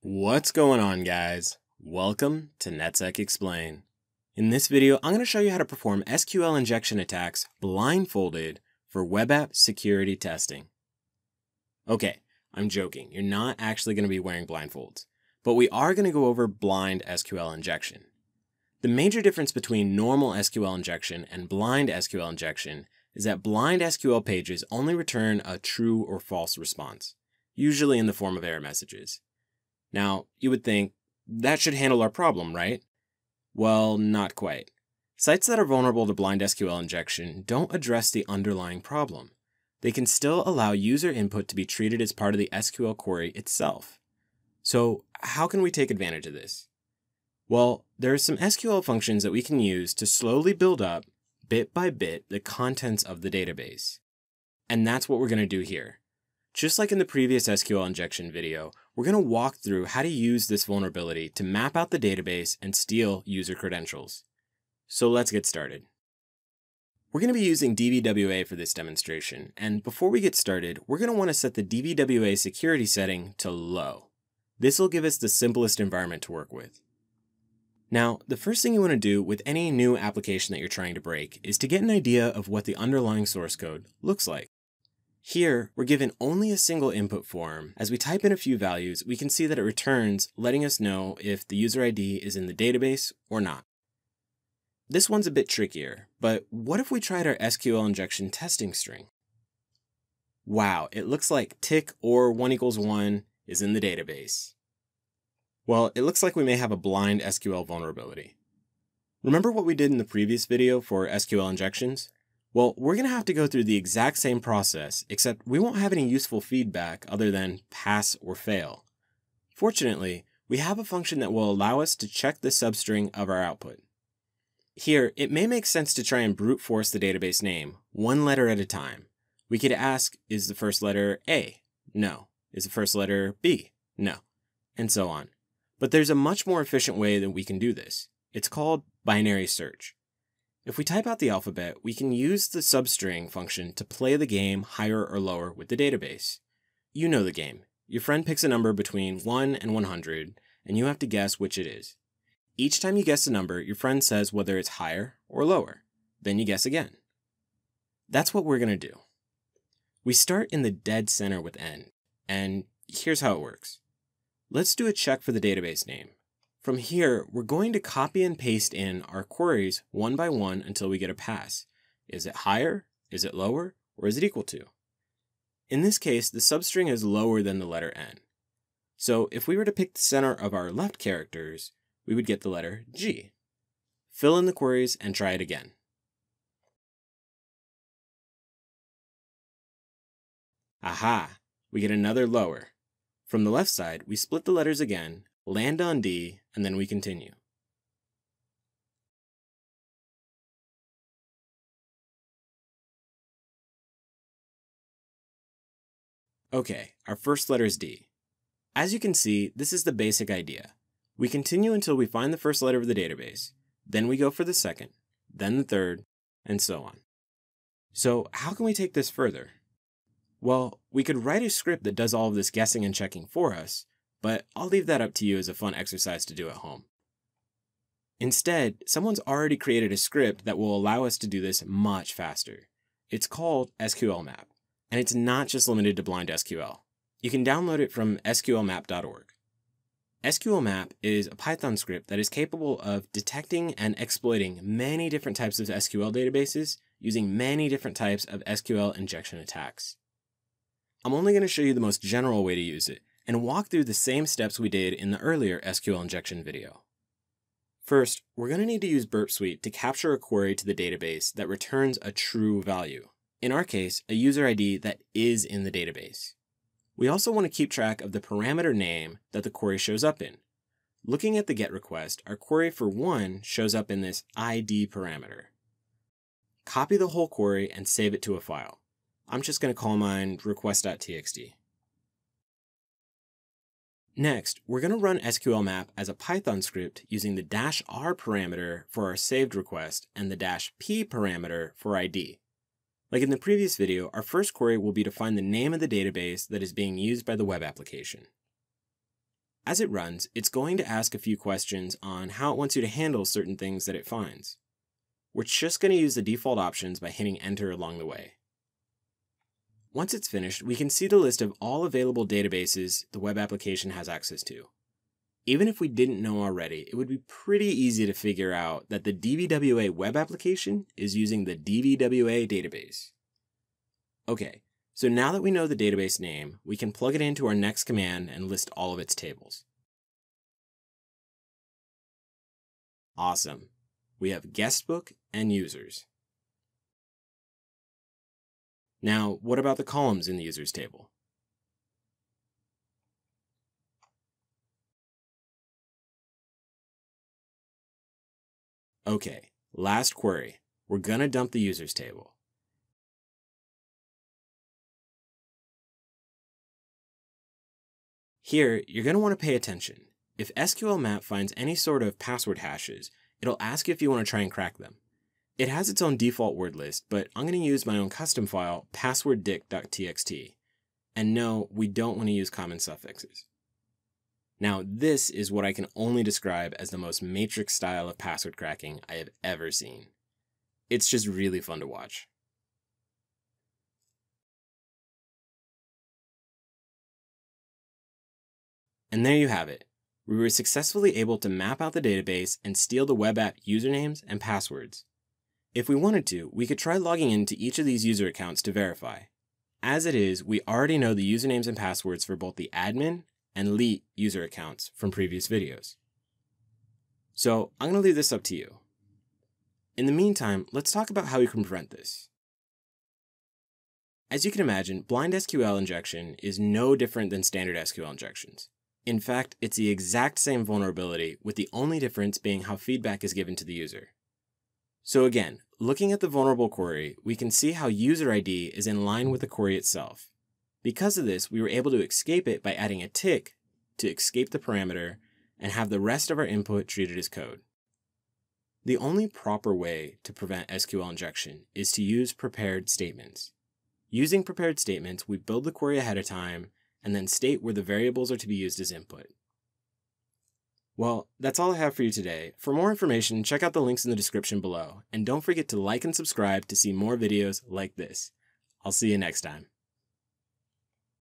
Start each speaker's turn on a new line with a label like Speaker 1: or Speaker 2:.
Speaker 1: What's going on guys? Welcome to NetSec Explain. In this video, I'm going to show you how to perform SQL injection attacks blindfolded for web app security testing. Okay, I'm joking. You're not actually going to be wearing blindfolds, but we are going to go over blind SQL injection. The major difference between normal SQL injection and blind SQL injection is that blind SQL pages only return a true or false response, usually in the form of error messages. Now, you would think, that should handle our problem, right? Well, not quite. Sites that are vulnerable to blind SQL injection don't address the underlying problem. They can still allow user input to be treated as part of the SQL query itself. So, how can we take advantage of this? Well, there are some SQL functions that we can use to slowly build up, bit by bit, the contents of the database. And that's what we're going to do here. Just like in the previous SQL injection video, we're going to walk through how to use this vulnerability to map out the database and steal user credentials. So let's get started. We're going to be using DBWA for this demonstration, and before we get started, we're going to want to set the DBWA security setting to low. This will give us the simplest environment to work with. Now, the first thing you want to do with any new application that you're trying to break is to get an idea of what the underlying source code looks like. Here, we're given only a single input form. As we type in a few values, we can see that it returns, letting us know if the user ID is in the database or not. This one's a bit trickier, but what if we tried our SQL injection testing string? Wow, it looks like tick or 1 equals 1 is in the database. Well, it looks like we may have a blind SQL vulnerability. Remember what we did in the previous video for SQL injections? Well, we're going to have to go through the exact same process, except we won't have any useful feedback other than pass or fail. Fortunately, we have a function that will allow us to check the substring of our output. Here, it may make sense to try and brute force the database name, one letter at a time. We could ask, is the first letter A? No. Is the first letter B? No. And so on. But there's a much more efficient way that we can do this. It's called binary search. If we type out the alphabet, we can use the substring function to play the game higher or lower with the database. You know the game. Your friend picks a number between 1 and 100, and you have to guess which it is. Each time you guess a number, your friend says whether it's higher or lower. Then you guess again. That's what we're going to do. We start in the dead center with n, and here's how it works. Let's do a check for the database name. From here, we're going to copy and paste in our queries one by one until we get a pass. Is it higher? Is it lower? Or is it equal to? In this case, the substring is lower than the letter n. So if we were to pick the center of our left characters, we would get the letter G. Fill in the queries and try it again. Aha! We get another lower. From the left side, we split the letters again land on D, and then we continue. Okay, our first letter is D. As you can see, this is the basic idea. We continue until we find the first letter of the database, then we go for the second, then the third, and so on. So how can we take this further? Well, we could write a script that does all of this guessing and checking for us, but I'll leave that up to you as a fun exercise to do at home. Instead, someone's already created a script that will allow us to do this much faster. It's called SQLMap, and it's not just limited to blind SQL. You can download it from sqlmap.org. SQLMap is a Python script that is capable of detecting and exploiting many different types of SQL databases using many different types of SQL injection attacks. I'm only going to show you the most general way to use it, and walk through the same steps we did in the earlier SQL injection video. First, we're going to need to use Burp Suite to capture a query to the database that returns a true value. In our case, a user ID that is in the database. We also want to keep track of the parameter name that the query shows up in. Looking at the GET request, our query for 1 shows up in this ID parameter. Copy the whole query and save it to a file. I'm just going to call mine request.txt. Next, we're going to run SQLMap as a Python script using the dash R parameter for our saved request and the dash P parameter for ID. Like in the previous video, our first query will be to find the name of the database that is being used by the web application. As it runs, it's going to ask a few questions on how it wants you to handle certain things that it finds. We're just going to use the default options by hitting enter along the way. Once it's finished, we can see the list of all available databases the web application has access to. Even if we didn't know already, it would be pretty easy to figure out that the DVWA web application is using the DVWA database. Okay, so now that we know the database name, we can plug it into our next command and list all of its tables. Awesome. We have guestbook and users. Now, what about the columns in the users table? Okay, last query. We're to dump the users table. Here, you're going to want to pay attention. If SQL map finds any sort of password hashes, it'll ask if you want to try and crack them. It has its own default word list, but I'm going to use my own custom file, passworddict.txt. And no, we don't want to use common suffixes. Now, this is what I can only describe as the most matrix style of password cracking I have ever seen. It's just really fun to watch. And there you have it. We were successfully able to map out the database and steal the web app usernames and passwords. If we wanted to, we could try logging into each of these user accounts to verify. As it is, we already know the usernames and passwords for both the admin and Leet user accounts from previous videos. So I'm going to leave this up to you. In the meantime, let's talk about how we can prevent this. As you can imagine, blind SQL injection is no different than standard SQL injections. In fact, it's the exact same vulnerability, with the only difference being how feedback is given to the user. So again, looking at the vulnerable query, we can see how user ID is in line with the query itself. Because of this, we were able to escape it by adding a tick to escape the parameter and have the rest of our input treated as code. The only proper way to prevent SQL injection is to use prepared statements. Using prepared statements, we build the query ahead of time and then state where the variables are to be used as input. Well, that's all I have for you today. For more information, check out the links in the description below, and don't forget to like and subscribe to see more videos like this. I'll see you next time.